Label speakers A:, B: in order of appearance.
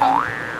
A: Oh.